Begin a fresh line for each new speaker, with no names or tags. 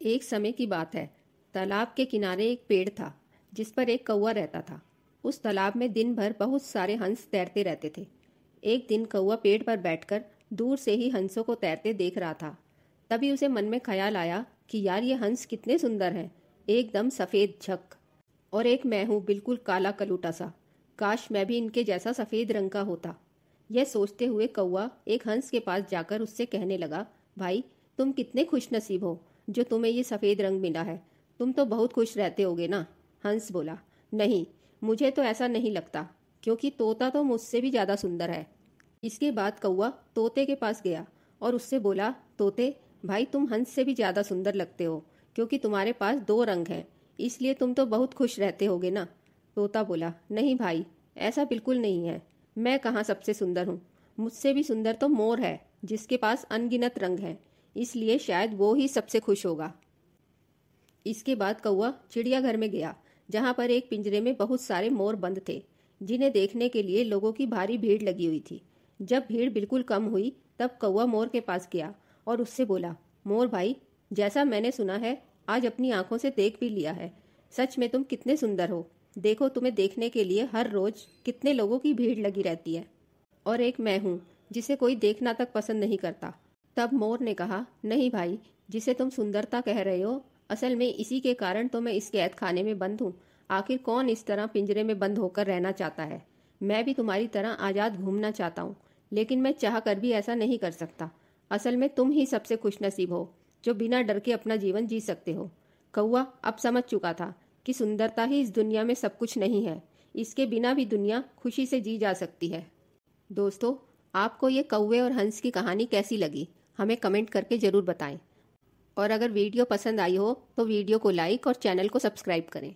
एक समय की बात है। तालाब के किनारे एक पेड़ था, जिस पर एक कौआ रहता था। उस तालाब में दिन भर बहुत सारे हंस तैरते रहते थे। एक दिन कौआ पेड़ पर बैठकर दूर से ही हंसों को तैरते देख रहा था। तभी उसे मन में ख्याल आया कि यार ये हंस कितने सुंदर हैं। एकदम सफ़ेद झक और एक मैं हूँ, बिल्कुल काला कलूटा सा। काश मैं भी इनके जैसा सफ़ेद रंग का होता। यह सोचते हुए कौआ एक हंस के पास जाकर उससे कहने लगा, भाई, तुम कितने खुश नसीब हो। जो तुम्हें ये सफ़ेद रंग मिला है। तुम तो बहुत खुश रहते होगे ना? हंस बोला। नहीं, मुझे तो ऐसा नहीं लगता, क्योंकि तोता तो मुझसे भी ज़्यादा सुंदर है। इसके बाद कौआ तोते के पास गया और उससे बोला, तोते, भाई तुम हंस से भी ज़्यादा सुंदर लगते हो, क्योंकि तुम्हारे पास दो रंग हैं, इसलिए तुम तो बहुत खुश रहते होगे ना? तोता बोला, नहीं भाई, ऐसा बिल्कुल नहीं है। मैं कहाँ सबसे सुंदर हूँ? मुझसे भी सुंदर तो मोर है, जिसके पास अनगिनत रंग हैं। इसलिए शायद वो ही सबसे खुश होगा। इसके बाद कौआ चिड़ियाघर में गया, जहाँ पर एक पिंजरे में बहुत सारे मोर बंद थे, जिन्हें देखने के लिए लोगों की भारी भीड़ लगी हुई थी। जब भीड़ बिल्कुल कम हुई, तब कौआ मोर के पास गया और उससे बोला, मोर भाई, जैसा मैंने सुना है, आज अपनी आँखों से देख भी लिया है। सच में तुम कितने सुंदर हो। देखो तुम्हें देखने के लिए हर रोज कितने लोगों की भीड़ लगी रहती है। और एक मैं हूँ, जिसे कोई देखना तक पसंद नहीं करता। तब मोर ने कहा, नहीं भाई, जिसे तुम सुंदरता कह रहे हो, असल में इसी के कारण तो मैं इस कैद खाने में बंद हूँ। आखिर कौन इस तरह पिंजरे में बंद होकर रहना चाहता है? मैं भी तुम्हारी तरह आज़ाद घूमना चाहता हूँ, लेकिन मैं चाह कर भी ऐसा नहीं कर सकता। असल में तुम ही सबसे खुश नसीब हो, जो बिना डर के अपना जीवन जी सकते हो। कौआ अब समझ चुका था कि सुंदरता ही इस दुनिया में सब कुछ नहीं है। इसके बिना भी दुनिया खुशी से जी जा सकती है। दोस्तों, आपको ये कौवे और हंस की कहानी कैसी लगी? हमें कमेंट करके ज़रूर बताएँ। और अगर वीडियो पसंद आई हो तो वीडियो को लाइक और चैनल को सब्सक्राइब करें।